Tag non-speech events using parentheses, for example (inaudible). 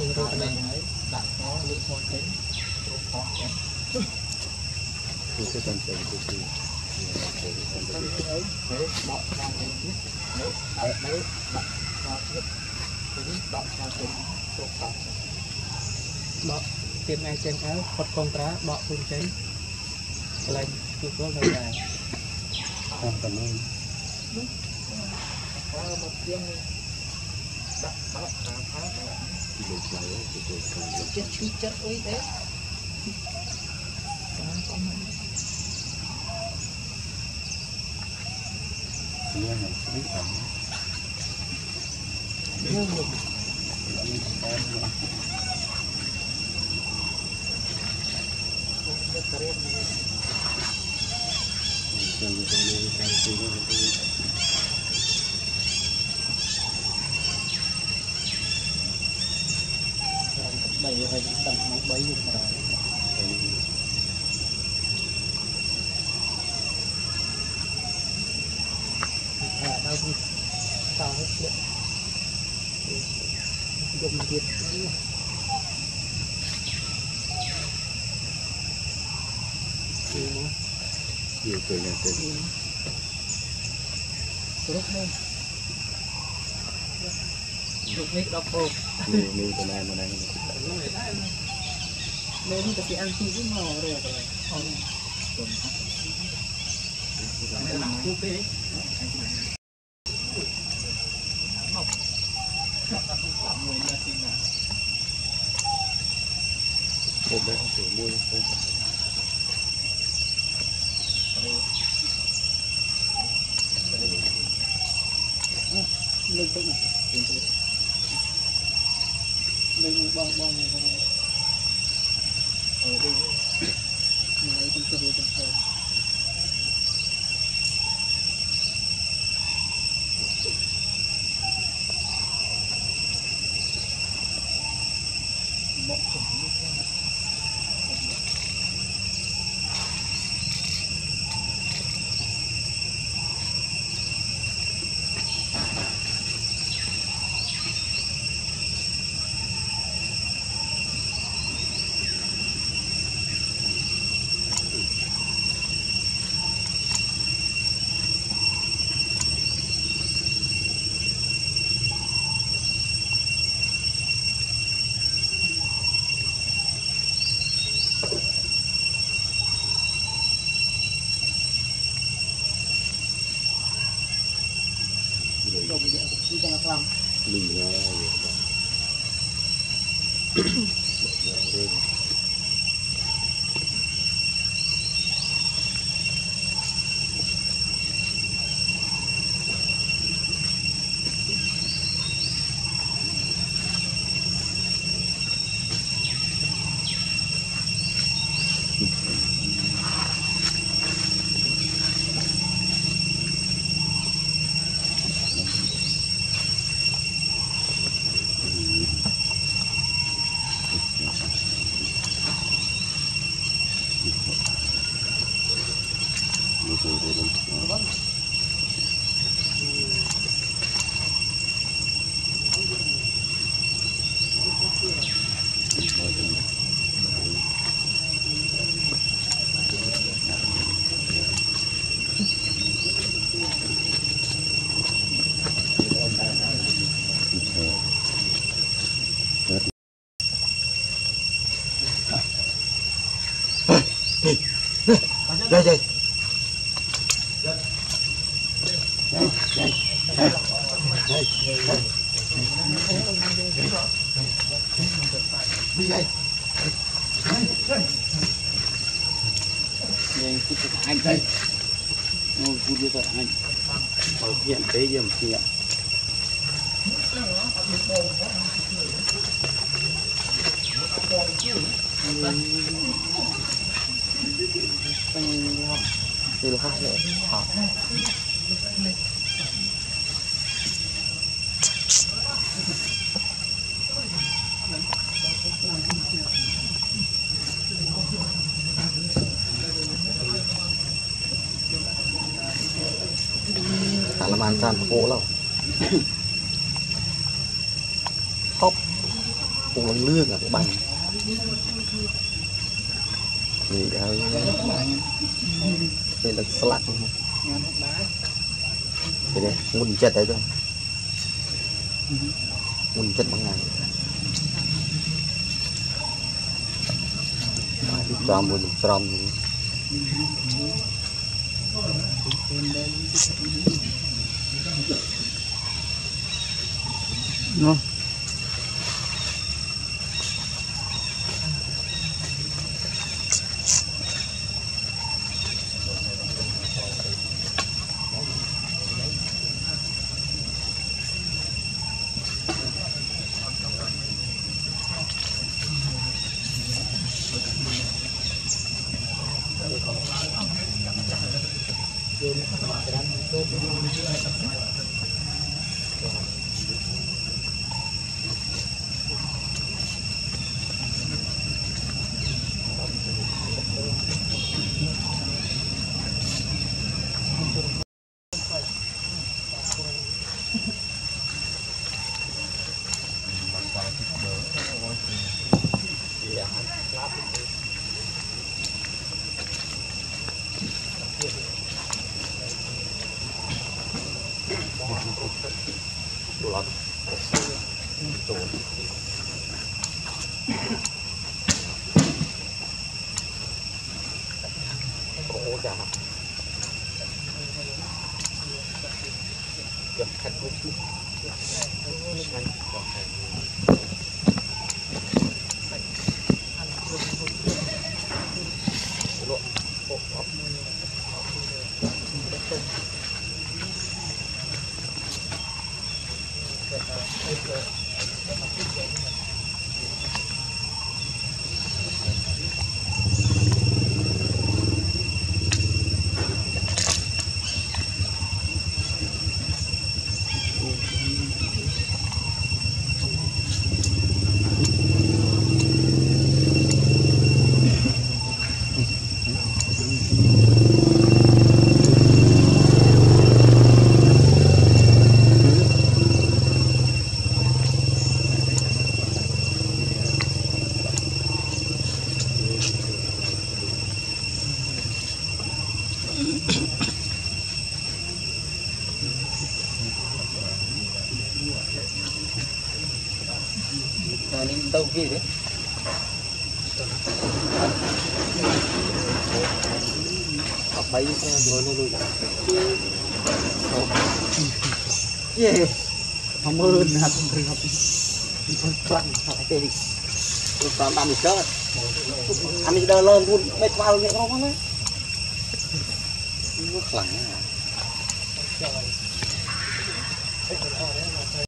គឺរត់ឡើងហើយដាក់ខោលឺខោចេញព្រោះខោចេញគឺទៅតាមទៅគឺគេបកតាមទៅទៀតនេះដាក់ទៅដាក់ខោទៀតទៅនេះដាក់ខោចេញព្រោះខោបកទៀតណាចេញទៅផុតកុំត្រាបកពុំចេញកន្លែងគឺគាត់នៅដែរតាមតំណងអើមកទៀងដាក់បកតាមខោ chết chú chết ấy đấy nghe này sẽ biết ẩm nhưng mà còn như thế này cái gì nó cũng bảy hay tầm nó bảy rồi. Mà à đâu đi sao hết chuyện. Dùng tiền nhiều là từ thì lúc đây lúc này đọc hồ nhiều nhiều tuổi này mà này nên thì cái ăn thì cũng mò rồi. Không một đấy tuổi mua không លេងបងបងហ្នឹងអឺលេងមកទៅទៅទៅ Mm-hmm. (coughs) đây đây anh đây ngồi vui với vợ anh ở hiện tế dầm kia Thank you. สี่ห้าเลยครับหาลมานจานโปแล้วท็อปปูเลือกอะบัง និយាយហើយពេលដឹកស្លាក់ពេលនេះមុនចិត្តហើយទៅមុនចិត្តមួយថ្ងៃបាទចំមួយត្រង់នេះនោះ 見てないからね。 โอ้โหจ้าเกือบขัดลูกชิ้นชั้นต่อไปลวกปกอบต้มเกิดอะไรเกิด ನಿನ್ನ ತೌಕಿ ಇದೆ bay con rồi nó rồi. Yeah. Không ơn nè không được không không toàn phải cái gì. Lúc đó ba mươi sáu anh đi đâu lên luôn, mấy bao nhiêu không á nó lạnh à